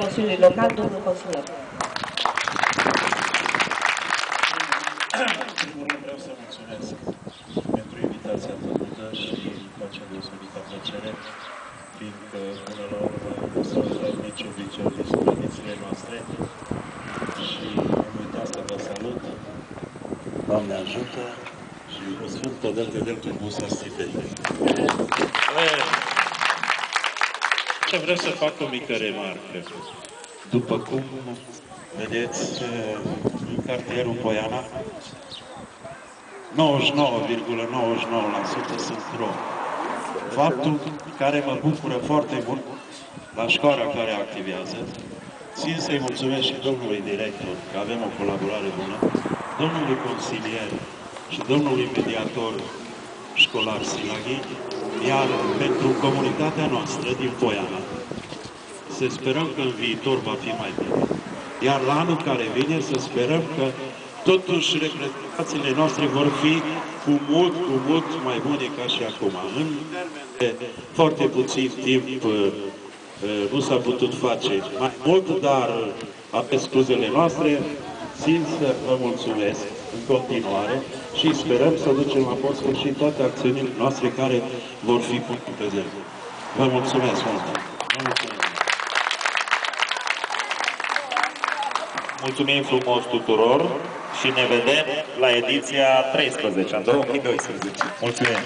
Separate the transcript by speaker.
Speaker 1: Consiliului Local, domnul consilier.
Speaker 2: În primul rând vreau să mulțumesc pentru invitația făcută și îmi face deosebită plăcere, fiindcă până la urmă nu s-au uitat nici obiceiul din tradițiile noastre și am uitat să vă salut. Doamne ajută și vă sunt podel de del cu busa stipendii. Ce vreau să fac o mică remarcă. După cum vedeți în cartierul Poiana, 99,99% sunt romi. Faptul care mă bucură foarte mult la școala care activează, țin să-i mulțumesc și domnului director, că avem o colaborare bună, domnului consilier și domnului mediator școlar Silaghi, iar pentru comunitatea noastră din Poiana, să sperăm că în viitor va fi mai bine. Iar la anul care vine să sperăm că totuși reprezentațiile noastre vor fi cu mult, cu mult mai bune ca și acum. În foarte puțin timp uh, uh, nu s-a putut face mai mult, dar uh, aveți scuzele noastre. Țin să vă mulțumesc în continuare și sperăm să ducem la bun sfârșit toate acțiunile noastre care vor fi puse prezent. Vă mulțumesc mult! Vă mulțumesc!
Speaker 3: Mulțumim frumos tuturor și ne vedem la ediția 13 în 2012. Mulțumim!